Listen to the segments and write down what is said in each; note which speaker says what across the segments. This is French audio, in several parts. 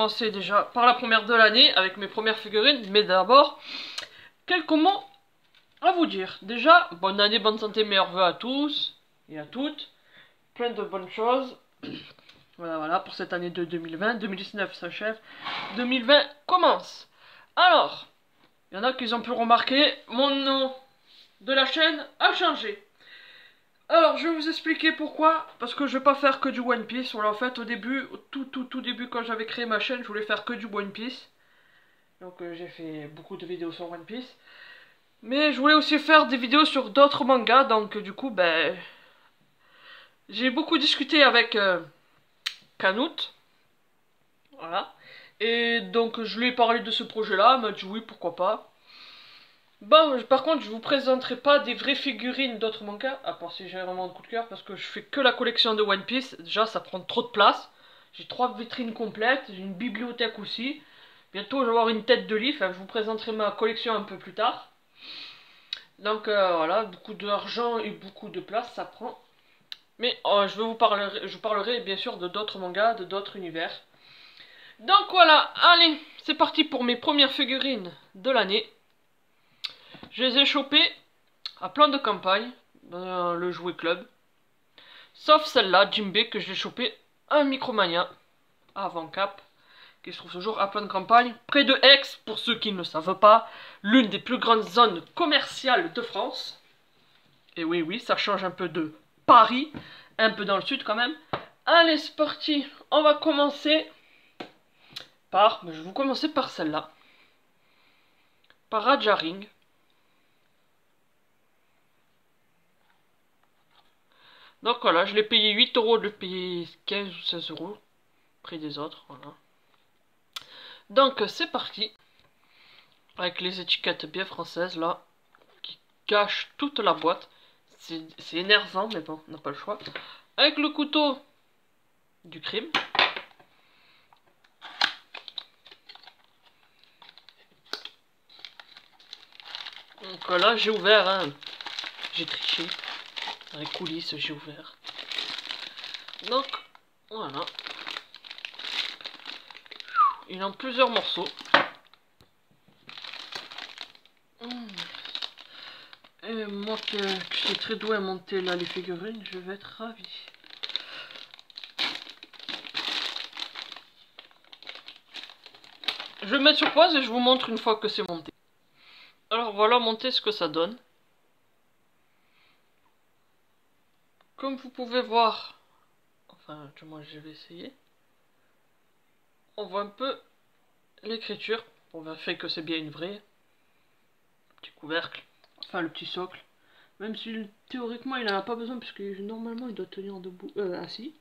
Speaker 1: commencer déjà par la première de l'année avec mes premières figurines. Mais d'abord, quelques mots à vous dire. Déjà, bonne année, bonne santé, meilleurs vœux à tous et à toutes. Plein de bonnes choses. Voilà, voilà, pour cette année de 2020. 2019 s'achève. 2020 commence. Alors, il y en a qui ont pu remarquer, mon nom de la chaîne a changé. Alors, je vais vous expliquer pourquoi. Parce que je vais pas faire que du One Piece. En fait, au début, tout, tout, tout début, quand j'avais créé ma chaîne, je voulais faire que du One Piece. Donc, euh, j'ai fait beaucoup de vidéos sur One Piece. Mais je voulais aussi faire des vidéos sur d'autres mangas. Donc, euh, du coup, ben... J'ai beaucoup discuté avec euh. Voilà. Et donc, je lui ai parlé de ce projet-là. Elle m'a dit oui, pourquoi pas. Bon, par contre, je vous présenterai pas des vraies figurines d'autres mangas, à part si j'ai vraiment un coup de cœur, parce que je fais que la collection de One Piece. Déjà, ça prend trop de place. J'ai trois vitrines complètes, une bibliothèque aussi. Bientôt, je vais avoir une tête de livre. je vous présenterai ma collection un peu plus tard. Donc euh, voilà, beaucoup d'argent et beaucoup de place, ça prend. Mais euh, je, vais vous je parlerai bien sûr de d'autres mangas, de d'autres univers. Donc voilà, allez, c'est parti pour mes premières figurines de l'année. Je les ai chopés à plein de campagnes dans le jouet club. Sauf celle-là, Jimbe, que j'ai chopé à Micromania, avant Cap, qui se trouve toujours à plein de campagnes, près de Aix, pour ceux qui ne le savent pas, l'une des plus grandes zones commerciales de France. Et oui, oui, ça change un peu de Paris, un peu dans le sud quand même. Allez, c'est parti, on va commencer par, je vais vous commencer par celle-là, par Raja Donc voilà, je l'ai payé 8 euros, de payer 15 ou 16 euros. Prix des autres, voilà. Donc c'est parti. Avec les étiquettes bien françaises là, qui cachent toute la boîte. C'est énervant, mais bon, on n'a pas le choix. Avec le couteau du crime. Donc là, j'ai ouvert, hein. j'ai triché. Les coulisses, j'ai ouvert. Donc, voilà. Il en plusieurs morceaux. Hmm. Et moi qui suis très doué à monter là les figurines, je vais être ravi. Je vais mettre sur pause et je vous montre une fois que c'est monté. Alors voilà monter ce que ça donne. Comme vous pouvez voir, enfin, du moins je vais essayer, on voit un peu l'écriture On vérifier que c'est bien une vraie. petit couvercle, enfin le petit socle. Même si théoriquement il n'en a pas besoin puisque normalement il doit tenir debout, euh, assis.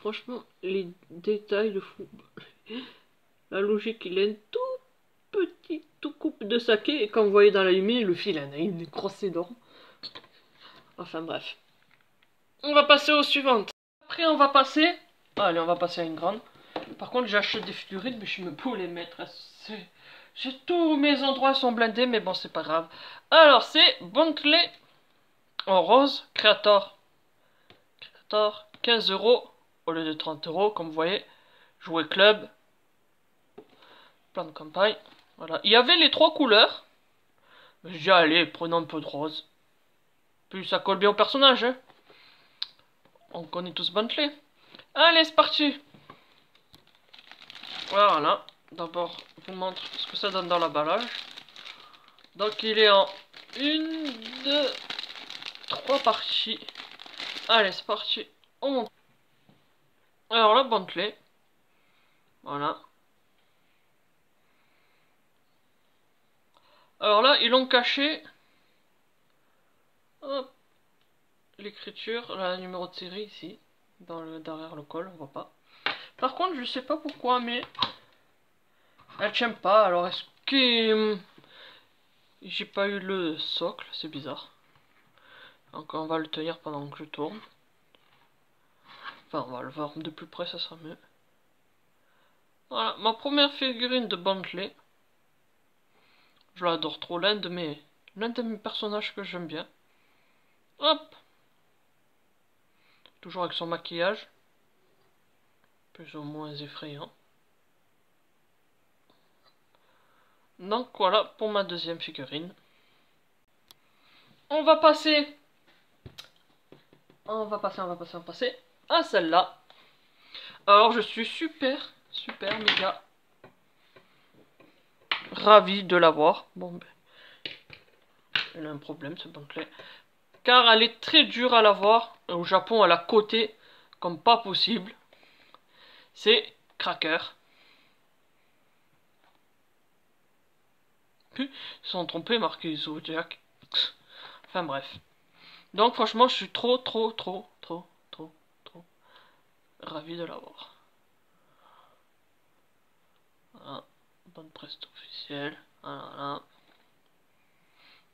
Speaker 1: Franchement, les détails de football. La logique, il a une tout petit tout coupe de saké. Et quand vous voyez dans la lumière, le fil en a une grosse énorme. Enfin bref. On va passer aux suivantes. Après, on va passer... allez, on va passer à une grande. Par contre, j'achète des figurines, mais je me peux les mettre. J'ai tous mes endroits sont blindés, mais bon, c'est pas grave. Alors, c'est Bontley en rose, Creator. Creator, 15 euros au lieu de 30 euros, comme vous voyez. Jouer club. Plan de campagne. Voilà. Il y avait les trois couleurs. J'ai dit, allez, un peu de rose. Puis ça colle bien au personnage. Hein. On connaît tous Bentley. Allez, c'est parti. Voilà. D'abord, je vous montre ce que ça donne dans l'emballage. Donc, il est en une, deux, trois parties. Allez, c'est parti. On monte. Alors la Bentley. Voilà. Alors là, ils l'ont caché. L'écriture, la numéro de série ici. Dans le, derrière le col, on voit pas. Par contre, je sais pas pourquoi, mais... Elle tient pas. Alors est-ce que... J'ai pas eu le socle, c'est bizarre. Donc on va le tenir pendant que je tourne. Enfin, on va le voir de plus près, ça sera mieux. Voilà, ma première figurine de Bentley. Je l'adore trop, l'un de mes, l'un de mes personnages que j'aime bien. Hop Toujours avec son maquillage. Plus ou moins effrayant. Donc voilà pour ma deuxième figurine. On va passer. On va passer, on va passer, on va passer à celle-là. Alors je suis super, super méga ravi de l'avoir. Bon ben. Elle a un problème ce Bentley. Car elle est très dure à l'avoir. Au Japon, elle a côté comme pas possible. C'est Cracker. Puis, sont trompés, marqué Zodiac. Enfin bref. Donc franchement, je suis trop, trop, trop, trop ravi de l'avoir. Voilà. Bonne presse officielle. Voilà.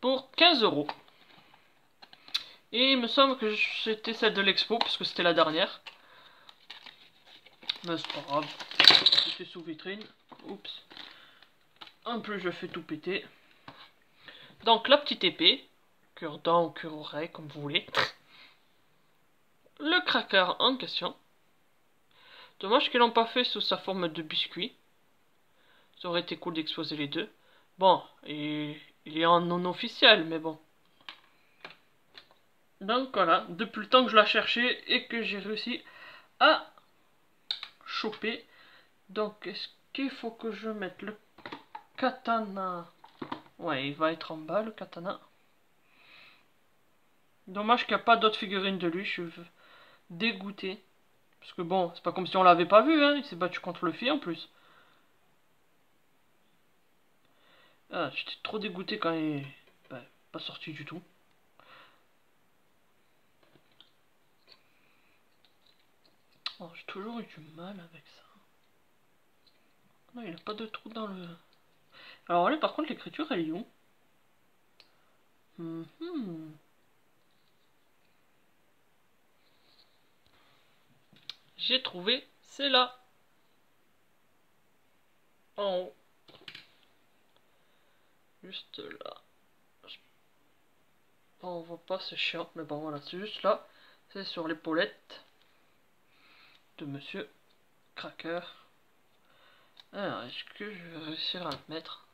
Speaker 1: Pour 15 euros. Et il me semble que c'était celle de l'expo, puisque c'était la dernière. Mais c'est pas grave. C'était sous vitrine. Oups. En plus, je fais tout péter. Donc, la petite épée. Cure-dent ou cure-oreille, comme vous voulez. Le cracker en question. Dommage qu'ils l'ont pas fait sous sa forme de biscuit. Ça aurait été cool d'exposer les deux. Bon, et il est en non officiel, mais bon. Donc voilà, depuis le temps que je la cherchais et que j'ai réussi à choper. Donc est-ce qu'il faut que je mette le katana? Ouais, il va être en bas le katana. Dommage qu'il n'y a pas d'autres figurines de lui, je suis dégoûté. Parce que bon, c'est pas comme si on l'avait pas vu, hein. il s'est battu contre le fil en plus. Ah, j'étais trop dégoûté quand il bah, pas sorti du tout. Oh, j'ai toujours eu du mal avec ça. Non, il n'y a pas de trou dans le... Alors là, par contre, l'écriture, elle est où? Mhm. J'ai trouvé, c'est là. En haut. Juste là. on voit pas, c'est chiant, mais bon voilà, c'est juste là. C'est sur l'épaulette de Monsieur Cracker. Alors, est-ce que je vais réussir à le mettre?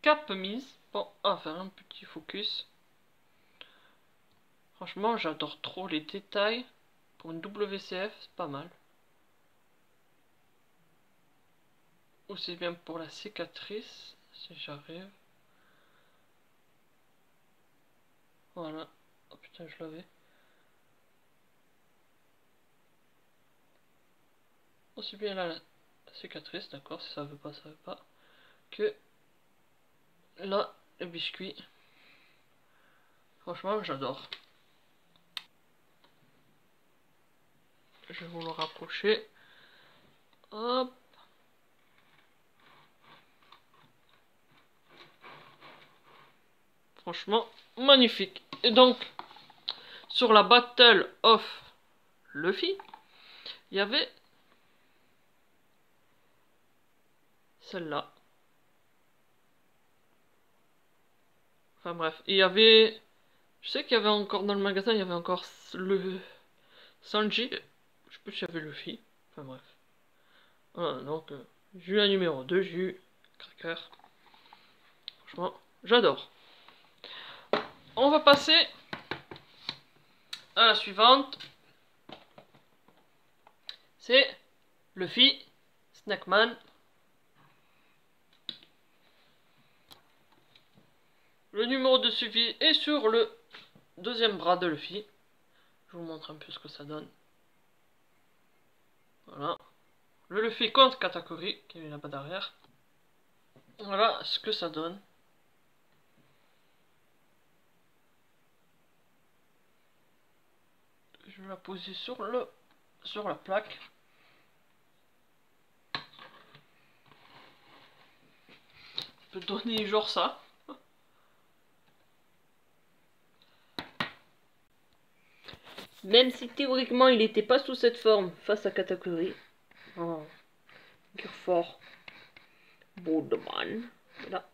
Speaker 1: Cap mise. Bon, on va faire un petit focus. Franchement, j'adore trop les détails. Pour une WCF, c'est pas mal. Aussi bien pour la cicatrice, si j'arrive. Voilà. Oh putain, je l'avais. aussi bien la cicatrice, d'accord, si ça veut pas, ça veut pas, que là, le biscuit. Franchement, j'adore. Je vais vous le rapprocher. Hop. Franchement, magnifique. Et donc, sur la Battle of Luffy, il y avait celle-là. Enfin bref, il y avait... Je sais qu'il y avait encore dans le magasin, il y avait encore le Sanji. Sais avait le Luffy. Enfin bref. Voilà, donc euh, j'ai eu numéro 2, j'ai Cracker. Franchement, j'adore. On va passer à la suivante. C'est Luffy, Snackman. Le numéro de suivi est sur le deuxième bras de Luffy. Je vous montre un peu ce que ça donne. Voilà. Le Luffy contre Katakuri, qui est là-bas derrière. Voilà ce que ça donne. Je vais la poser sur le sur la plaque. Je peux donner genre ça. Même si théoriquement il n'était pas sous cette forme face à Katakuri. Oh. fort. Bodeman. Voilà.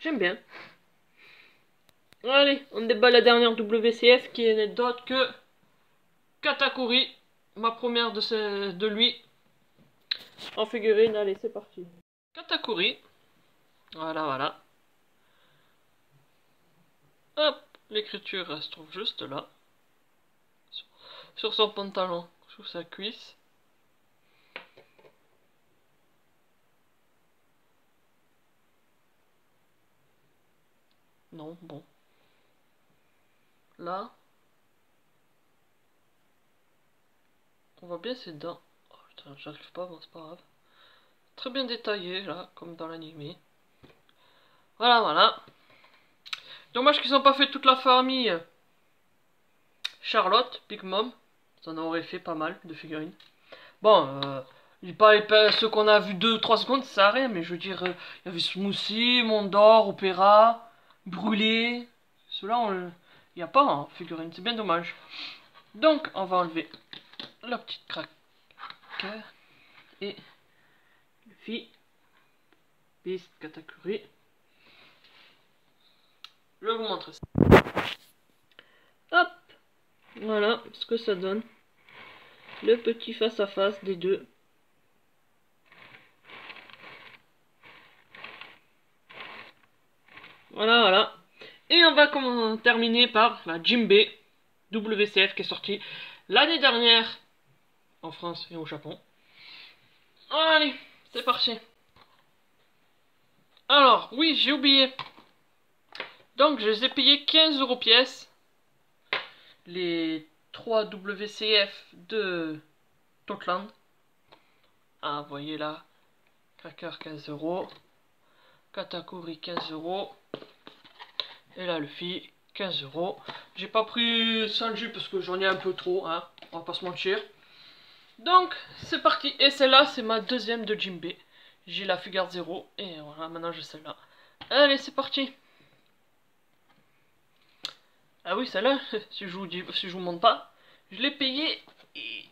Speaker 1: J'aime bien. Allez, on débat la dernière WCF qui n'est d'autre que Katakuri. Ma première de, de lui. En figurine, allez, c'est parti. Katakuri. Voilà, voilà. Hop, l'écriture se trouve juste là. Sur son pantalon, sous sa cuisse. Non, bon. Là. On voit bien ses dents. Oh j'arrive pas, bon c'est pas grave. Très bien détaillé là, comme dans l'animé. Voilà, voilà. Dommage qu'ils n'ont pas fait toute la famille. Charlotte, Big Mom. Ça en aurait fait pas mal de figurines. Bon, euh, il pas ceux qu'on a vu 2-3 secondes, ça sert rien, mais je veux dire, euh, il y avait Smoothie, Mondor, Opéra, Brûlé. Ceux-là, il n'y a pas en figurine, c'est bien dommage. Donc, on va enlever la petite craque et le fille Beast Katakuri. Je vais vous montrer ça. Hop Voilà ce que ça donne. Le petit face à face des deux. Voilà, voilà. Et on va terminer par la Jimbe WCF qui est sortie l'année dernière en France et au Japon. Allez, c'est parti. Alors, oui, j'ai oublié. Donc, je les ai payés 15 euros pièce. Les 3 WCF de Totland. Ah, voyez là. Cracker 15 euros. Katakuri 15 euros. Et là, le fille 15 euros. J'ai pas pris Sanji parce que j'en ai un peu trop, hein. On va pas se mentir. Donc, c'est parti. Et celle-là, c'est ma deuxième de Jimbe. J'ai la Fugard 0. Et voilà, maintenant j'ai celle-là. Allez, c'est parti. Ah oui, celle-là, si, je vous dis, si je vous montre pas, je l'ai payé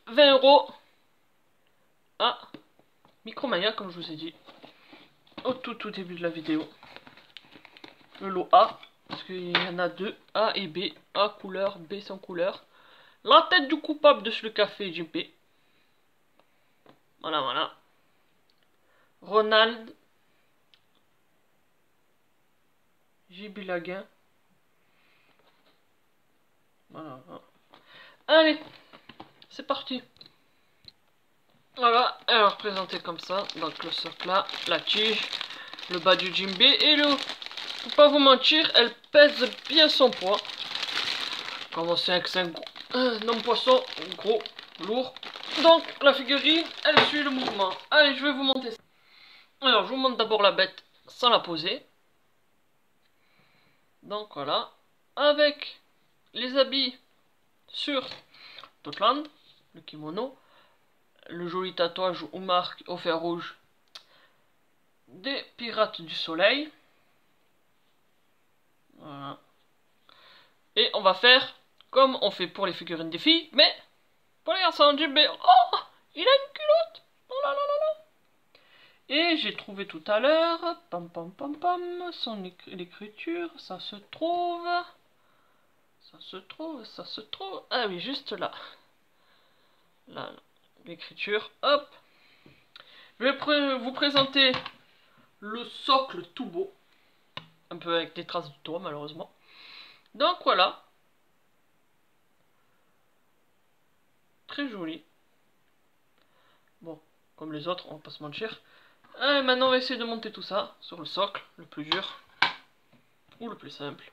Speaker 1: 20 euros à Micromania, comme je vous ai dit, au tout tout début de la vidéo. Le lot A, parce qu'il y en a deux, A et B, A couleur, B sans couleur. La tête du coupable de ce café JP. Voilà, voilà. Ronald. JB Laguin. Voilà. Allez, c'est parti. Voilà, elle est représentée comme ça. Donc le socle là, la tige, le bas du Jimbe et le... Faut pas vous mentir, elle pèse bien son poids. Commencer avec 5 un homme poisson, gros, lourd. Donc la figurine, elle suit le mouvement. Allez, je vais vous monter ça. Alors, je vous montre d'abord la bête sans la poser. Donc voilà. Avec les habits sur Totland, le kimono, le joli tatouage ou marque au fer rouge des pirates du soleil. Voilà. Et on va faire comme on fait pour les figurines des filles, mais pour les garçons, JB, oh, il a une culotte Oh là là là là Et j'ai trouvé tout à l'heure, pam pam pam pam, son écriture, ça se trouve... Ça se trouve, ça se trouve. Ah oui, juste là. Là, l'écriture. Hop. Je vais vous présenter le socle tout beau. Un peu avec des traces de toit, malheureusement. Donc voilà. Très joli. Bon, comme les autres, on va pas se mentir. Et maintenant, on va essayer de monter tout ça sur le socle, le plus dur. Ou le plus simple.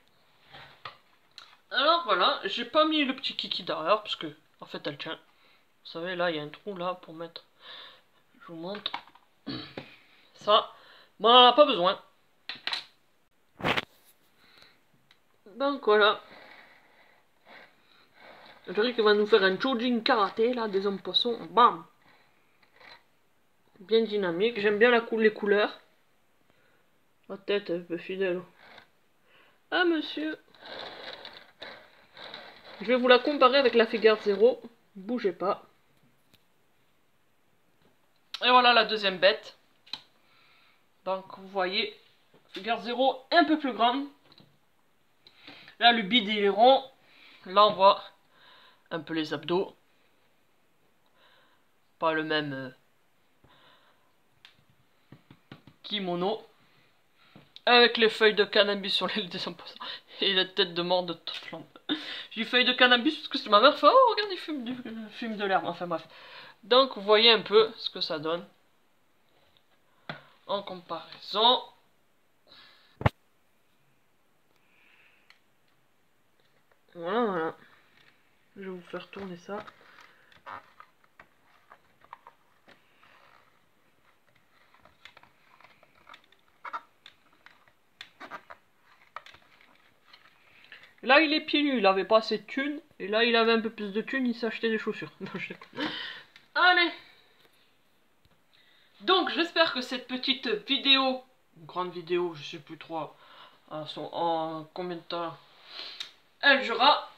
Speaker 1: Alors voilà, j'ai pas mis le petit kiki derrière parce que en fait elle tient. Vous savez là il y a un trou là pour mettre. Je vous montre. Ça, bon on en a pas besoin. Donc voilà. Qu'il va nous faire un Chojin karaté là, des hommes poissons. Bam Bien dynamique. J'aime bien la les couleurs. La tête un peu fidèle. Ah monsieur Je vais vous la comparer avec la figure 0. Bougez pas. Et voilà la deuxième bête. Donc vous voyez, figure 0 un peu plus grande. Là le bide est rond. Là on voit un peu les abdos. Pas le même euh, kimono. Avec les feuilles de cannabis sur les décomposants. Et la tête de mort de Totland. J'ai feuilles de cannabis parce que c'est ma mère fait Oh regarde il fume, du, fume de l'herbe. Enfin bref. Donc vous voyez un peu ce que ça donne. En comparaison. Voilà voilà. Je vais vous faire tourner ça. Là, il est pieds nus, il avait pas assez de thunes. Et là, il avait un peu plus de thunes, il s'achetait des chaussures. Allez Donc, j'espère que cette petite vidéo, grande vidéo, je sais plus trop en combien de temps elle durera.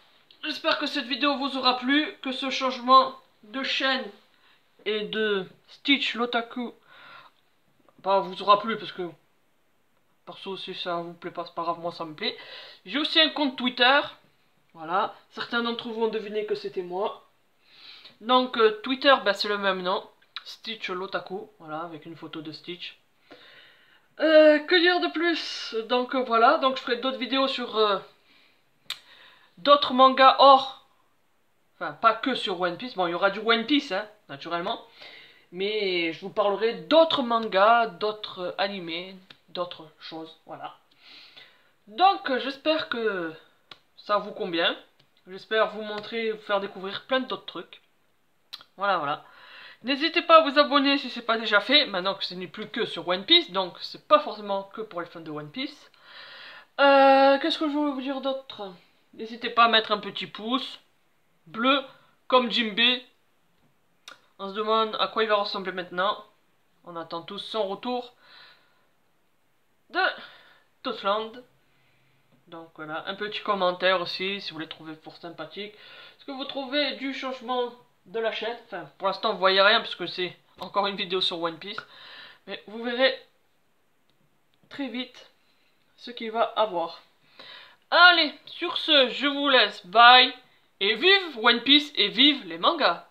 Speaker 1: J'espère que cette vidéo vous aura plu, que ce changement de chaîne et de Stitch Lotaku bah, vous aura plu parce que Perso, si ça vous plaît pas, c'est pas grave, moi ça me plaît. J'ai aussi un compte Twitter. Voilà. Certains d'entre vous ont deviné que c'était moi. Donc, euh, Twitter, bah, c'est le même nom. Stitch Lotaku. Voilà, avec une photo de Stitch. Euh, que dire de plus? Donc, euh, voilà. Donc, je ferai d'autres vidéos sur d'autres mangas hors. Enfin, pas que sur One Piece. Bon, il y aura du One Piece, hein, naturellement. Mais je vous parlerai d'autres mangas, d'autres animés, d'autres choses. Voilà. Donc, j'espère que ça vous convient. J'espère vous montrer, vous faire découvrir plein d'autres trucs. Voilà, voilà. N'hésitez pas à vous abonner si ce n'est pas déjà fait. Maintenant que ce n'est plus que sur One Piece, donc c'est pas forcément que pour les fans de One Piece. Euh, Qu'est-ce que je voulais vous dire d'autre? N'hésitez pas à mettre un petit pouce bleu comme Jimbe. On se demande à quoi il va ressembler maintenant. On attend tous son retour de Tosland. Donc voilà, un petit commentaire aussi si vous les trouvez pour sympathique. Est-ce que vous trouvez du changement de la chaîne? Pour l'instant, vous voyez rien parce que c'est encore une vidéo sur One Piece. Mais vous verrez très vite ce qu'il va avoir. Allez, sur ce, je vous laisse. Bye. Et vive One Piece et vive les mangas